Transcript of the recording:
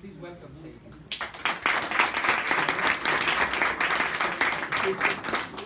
Please welcome Sadie.